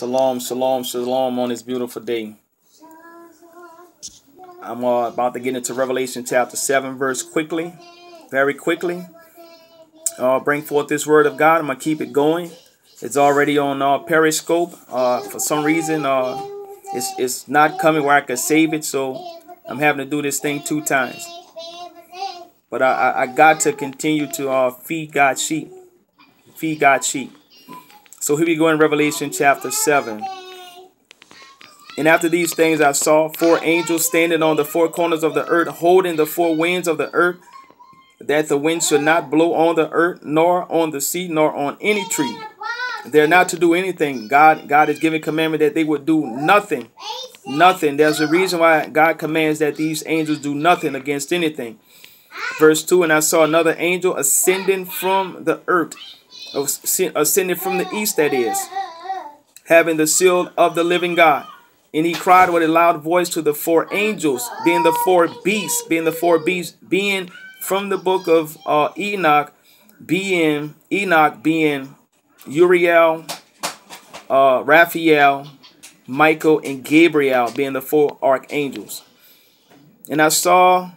Shalom, shalom, shalom on this beautiful day. I'm uh, about to get into Revelation chapter 7 verse quickly, very quickly. Uh, bring forth this word of God. I'm going to keep it going. It's already on uh, Periscope. Uh, for some reason, uh, it's, it's not coming where I can save it, so I'm having to do this thing two times. But I, I, I got to continue to uh, feed God's sheep. Feed God's sheep. So here we go in Revelation chapter 7. And after these things I saw four angels standing on the four corners of the earth, holding the four winds of the earth, that the wind should not blow on the earth, nor on the sea, nor on any tree. They're not to do anything. God, God is giving commandment that they would do nothing. Nothing. There's a reason why God commands that these angels do nothing against anything. Verse 2 And I saw another angel ascending from the earth ascending from the east, that is, having the seal of the living God. And he cried with a loud voice to the four angels, being the four beasts, being the four beasts, being from the book of uh, Enoch, being Enoch, being Uriel, uh, Raphael, Michael, and Gabriel, being the four archangels. And I saw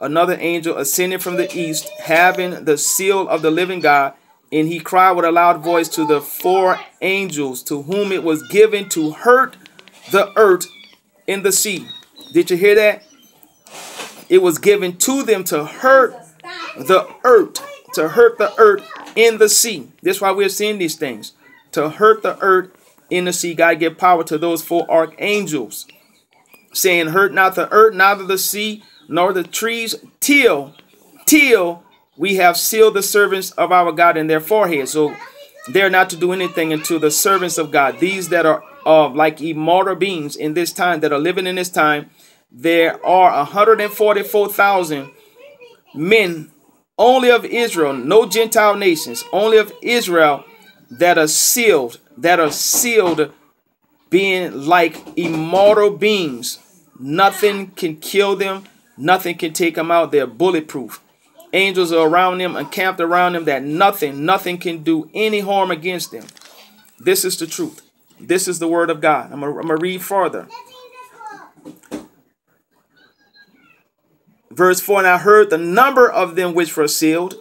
another angel ascending from the east, having the seal of the living God, and he cried with a loud voice to the four angels to whom it was given to hurt the earth in the sea. Did you hear that? It was given to them to hurt the earth, to hurt the earth in the sea. That's why we're seeing these things. To hurt the earth in the sea. God give power to those four archangels, saying, Hurt not the earth, neither the sea, nor the trees, till, till we have sealed the servants of our God in their foreheads. So they're not to do anything until the servants of God, these that are of like immortal beings in this time, that are living in this time, there are 144,000 men only of Israel, no Gentile nations, only of Israel that are sealed, that are sealed, being like immortal beings. Nothing can kill them, nothing can take them out. They're bulletproof. Angels are around them, encamped around them, that nothing, nothing can do any harm against them. This is the truth. This is the word of God. I'm going to read further. Verse 4 And I heard the number of them which were sealed,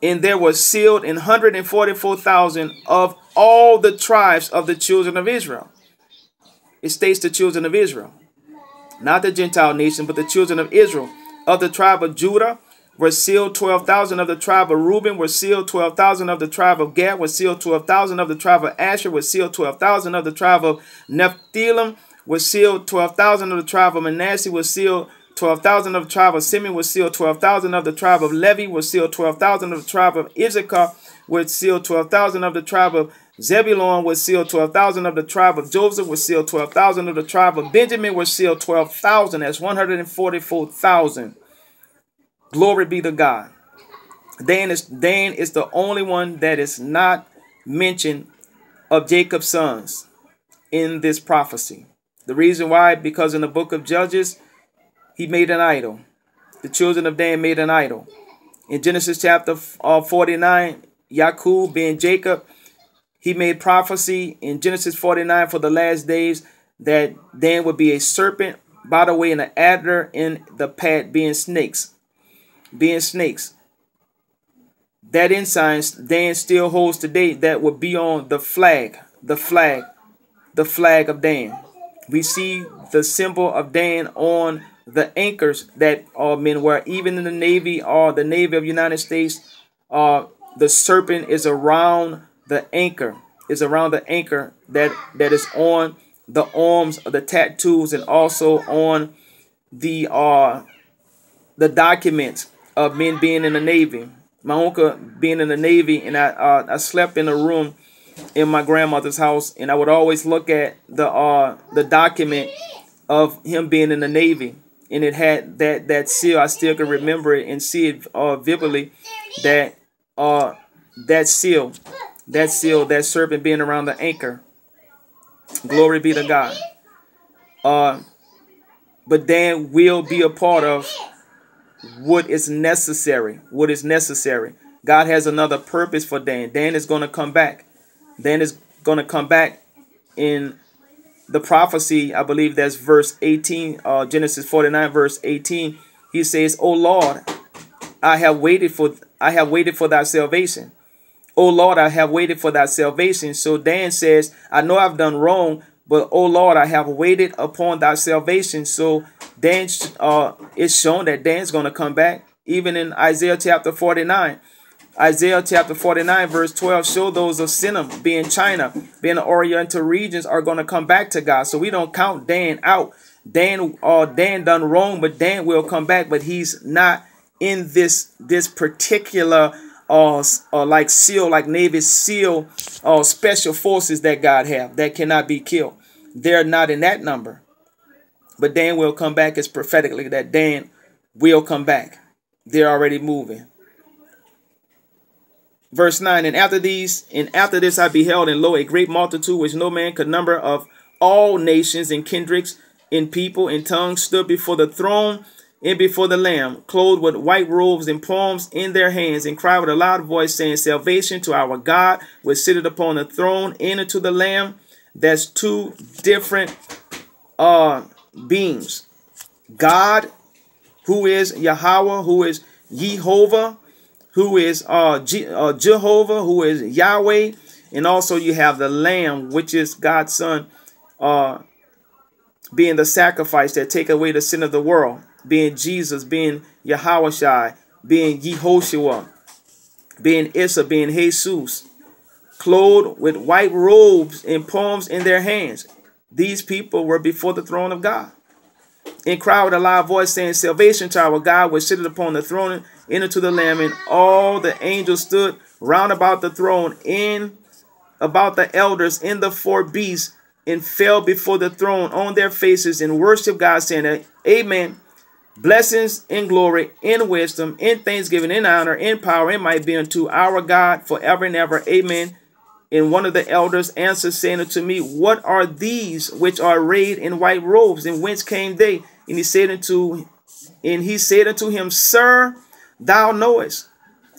and there was sealed in 144,000 of all the tribes of the children of Israel. It states the children of Israel, not the Gentile nation, but the children of Israel of the tribe of Judah were sealed 12,000 of the tribe of Reuben were sealed 12,000 of the tribe of Gad were sealed 12,000 of the tribe of Asher were sealed 12,000 of the tribe of Nepthalim was sealed 12,000 of the tribe of Manasseh was sealed 12,000 of the tribe of Simeon was sealed 12,000 of the tribe of Levi was sealed 12,000 of the tribe of Issachar was sealed 12,000 of the tribe of Zebulon was sealed 12,000 of the tribe of Joseph was sealed 12,000 of the tribe of Benjamin was sealed 12,000. That's 144,000. Glory be to God. Dan is, Dan is the only one that is not mentioned of Jacob's sons in this prophecy. The reason why, because in the book of Judges, he made an idol. The children of Dan made an idol. In Genesis chapter uh, 49, Yaqub being Jacob, he made prophecy in Genesis 49 for the last days that Dan would be a serpent, by the way, and an adder in the pad being snakes. Being snakes. That ensign Dan still holds today that would be on the flag, the flag, the flag of Dan. We see the symbol of Dan on the anchors that all men wear, even in the Navy or the Navy of United States. Uh, the serpent is around the anchor is around the anchor that that is on the arms of the tattoos and also on the uh the documents of men being in the navy. My uncle being in the navy and i uh, i slept in a room in my grandmother's house and i would always look at the uh the document of him being in the navy. And it had that that seal. I still can remember it and see it uh vividly that uh that seal, that seal, that serpent being around the anchor. Glory be to God. Uh, but Dan will be a part of what is necessary. What is necessary. God has another purpose for Dan. Dan is going to come back. Dan is going to come back in the prophecy. I believe that's verse 18, uh, Genesis 49, verse 18. He says, "O Lord, I have waited for I have waited for thy salvation. O Lord, I have waited for thy salvation." So Dan says, "I know I've done wrong, but O Lord, I have waited upon thy salvation." So Dan, uh, it's shown that Dan's going to come back, even in Isaiah chapter 49. Isaiah chapter 49, verse 12, show those of Sinim, being China, being the Oriental regions, are going to come back to God. So we don't count Dan out. Dan, uh, Dan done wrong, but Dan will come back, but he's not in this this particular uh, uh like SEAL, like Navy SEAL uh special forces that God have that cannot be killed. They're not in that number. But Dan will come back as prophetically that Dan will come back. They're already moving. Verse 9, and after these, and after this I beheld, and lo, a great multitude which no man could number of all nations and kindreds and people and tongues stood before the throne and before the Lamb, clothed with white robes and palms in their hands, and cried with a loud voice, saying, Salvation to our God, which sitteth upon the throne, and unto the Lamb. That's two different uh beings. God, who is Yahweh, who is Jehovah, who is uh, G uh, Jehovah, who is Yahweh, and also you have the Lamb, which is God's Son, uh, being the sacrifice that take away the sin of the world, being Jesus, being Yahweh being Yehoshua, being Issa, being Jesus, clothed with white robes and palms in their hands. These people were before the throne of God. And cried with a loud voice, saying, Salvation to our God, which sitteth upon the throne, and unto the Lamb. And all the angels stood round about the throne, in about the elders, in the four beasts, and fell before the throne on their faces and worshiped God, saying, Amen. Blessings in glory, in wisdom, in thanksgiving, in honor, in power, and might be unto our God forever and ever. Amen. And one of the elders answered, saying unto me, What are these which are arrayed in white robes, and whence came they? And he said unto, and he said unto him, Sir, thou knowest.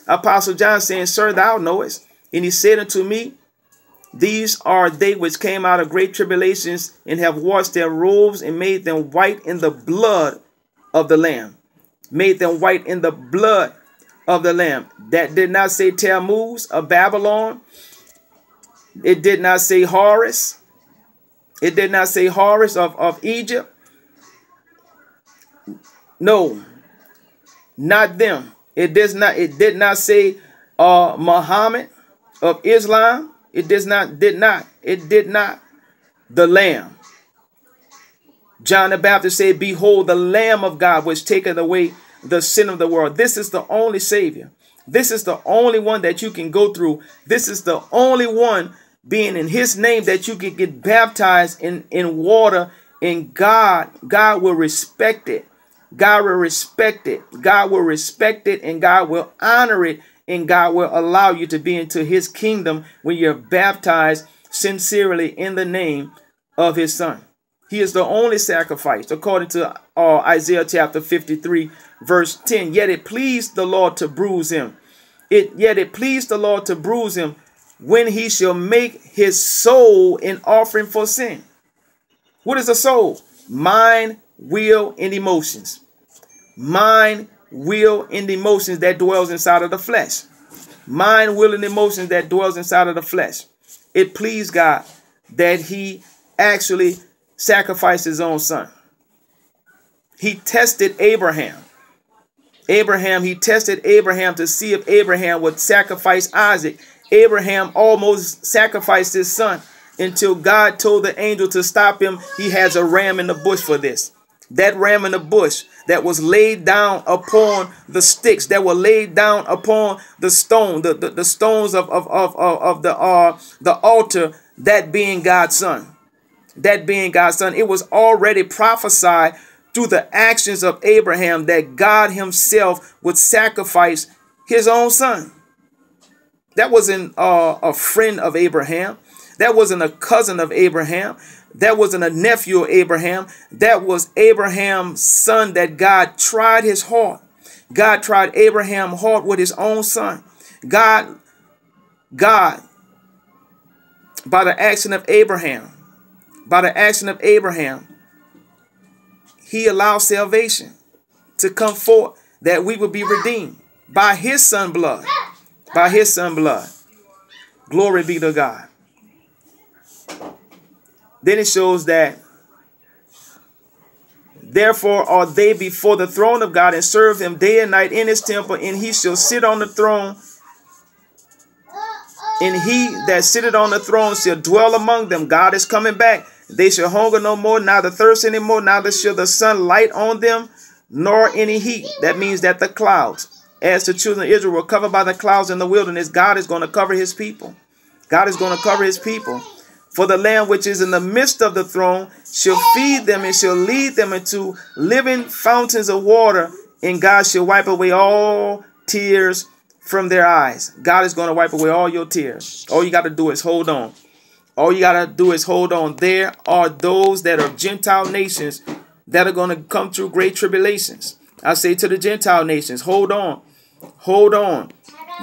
Apostle John saying, Sir, thou knowest. And he said unto me, These are they which came out of great tribulations, and have washed their robes, and made them white in the blood of the Lamb. Made them white in the blood of the Lamb. That did not say Tammuz of Babylon it did not say Horus. It did not say Horus of, of Egypt. No, not them. It does not. It did not say uh, Muhammad of Islam. It does not. Did not. It did not. The Lamb. John the Baptist said, "Behold, the Lamb of God, which taketh away the sin of the world." This is the only Savior. This is the only one that you can go through. This is the only one being in his name that you can get baptized in, in water and God, God will respect it. God will respect it. God will respect it and God will honor it and God will allow you to be into his kingdom when you're baptized sincerely in the name of his son. He is the only sacrifice according to uh, Isaiah chapter 53 verse 10. Yet it pleased the Lord to bruise him. It yet it pleased the Lord to bruise him when he shall make his soul an offering for sin. What is a soul? Mind, will, and emotions. Mind, will, and emotions that dwells inside of the flesh. Mind, will, and emotions that dwells inside of the flesh. It pleased God that he actually sacrificed his own son. He tested Abraham. Abraham, he tested Abraham to see if Abraham would sacrifice Isaac Abraham almost sacrificed his son until God told the angel to stop him. He has a ram in the bush for this. That ram in the bush that was laid down upon the sticks that were laid down upon the stone, the, the, the stones of, of, of, of, the uh the altar, that being God's son. That being God's son. It was already prophesied through the actions of Abraham that God himself would sacrifice his own son. That wasn't uh, a friend of Abraham. That wasn't a cousin of Abraham. That wasn't a nephew of Abraham. That was Abraham's son that God tried his heart. God tried Abraham's heart with his own son. God, God by the action of Abraham, by the action of Abraham, he allowed salvation to come forth that we would be redeemed by his son blood. By his son blood. Glory be to God. Then it shows that Therefore are they before the throne of God and serve him day and night in his temple, and he shall sit on the throne. And he that sitteth on the throne shall dwell among them. God is coming back. They shall hunger no more, neither thirst any more, neither shall the sun light on them, nor any heat. That means that the clouds, as the children of Israel were covered by the clouds in the wilderness, God is going to cover his people. God is going to cover his people. For the Lamb which is in the midst of the throne shall feed them and shall lead them into living fountains of water, and God shall wipe away all tears from their eyes. God is going to wipe away all your tears. All you got to do is hold on. All you got to do is hold on. There are those that are Gentile nations that are going to come through great tribulations. I say to the Gentile nations, hold on. Hold on.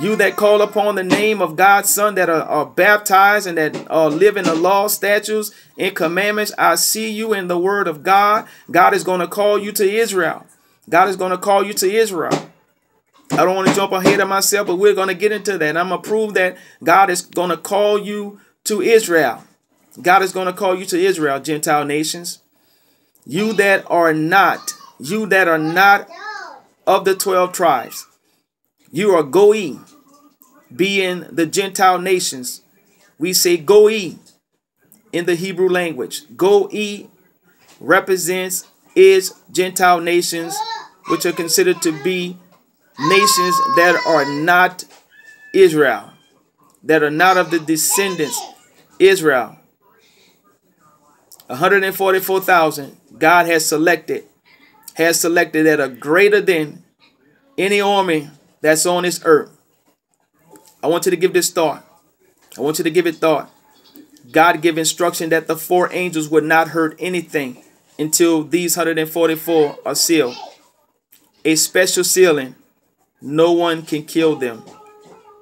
You that call upon the name of God's Son that are, are baptized and that are living the law, statutes, and commandments, I see you in the word of God. God is going to call you to Israel. God is going to call you to Israel. I don't want to jump ahead of myself, but we're going to get into that. I'm going to prove that God is going to call you to Israel. God is going to call you to Israel, Gentile nations. You that are not, you that are not of the 12 tribes. You are Goi, being the Gentile nations. We say Goi in the Hebrew language. Goi represents is Gentile nations, which are considered to be nations that are not Israel, that are not of the descendants Israel. 144,000 God has selected, has selected that are greater than any army that's on this earth. I want you to give this thought. I want you to give it thought. God gave instruction that the four angels would not hurt anything until these 144 are sealed. A special sealing. No one can kill them.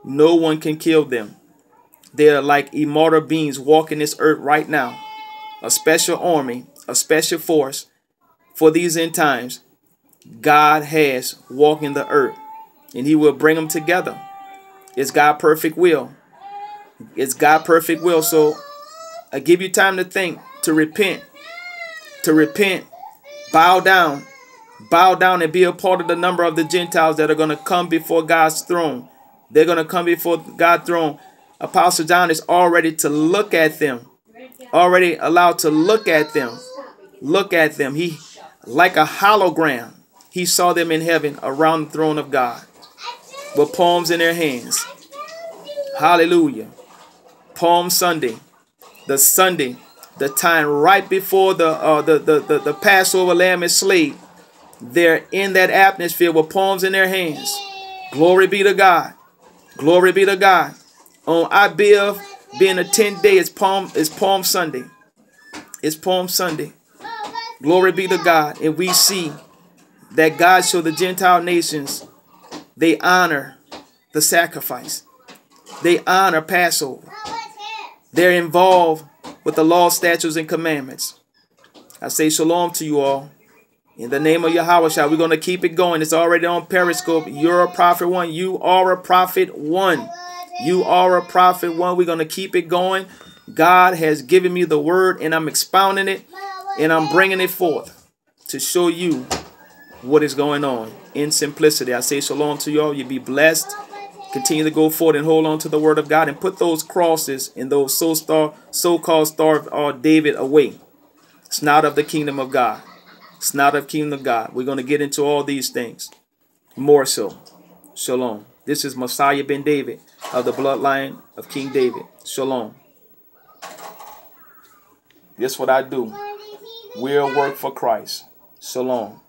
No one can kill them. They are like immortal beings walking this earth right now. A special army, a special force for these end times. God has walking the earth and he will bring them together. It's God perfect will. It's God perfect will. So I give you time to think, to repent, to repent, bow down, bow down and be a part of the number of the Gentiles that are going to come before God's throne. They're going to come before God's throne. Apostle John is already to look at them, already allowed to look at them, look at them. He, like a hologram, he saw them in heaven around the throne of God with palms in their hands. Hallelujah. Palm Sunday, the Sunday, the time right before the uh, the, the, the, the Passover lamb is slain. They're in that atmosphere with palms in their hands. Glory be to God. Glory be to God. On Abiv, being a 10 day it's Palm, it's Palm Sunday. It's Palm Sunday. Glory be to God. And we see that God showed the Gentile nations they honor the sacrifice. They honor Passover. They're involved with the law, statutes, and commandments. I say shalom to you all. In the name of Yahweh, we're going to keep it going. It's already on Periscope. You're a prophet one. You are a prophet one. You are a prophet one. We're going to keep it going. God has given me the word, and I'm expounding it, and I'm bringing it forth to show you what is going on in simplicity. I say shalom to y'all. You be blessed. Continue to go forward and hold on to the word of God and put those crosses and those so star so-called star of uh, David away. It's not of the kingdom of God. It's not of kingdom of God. We're going to get into all these things more so. Shalom. This is Messiah ben David of the bloodline of King David. Shalom. This what I do. We'll work for Christ. Shalom.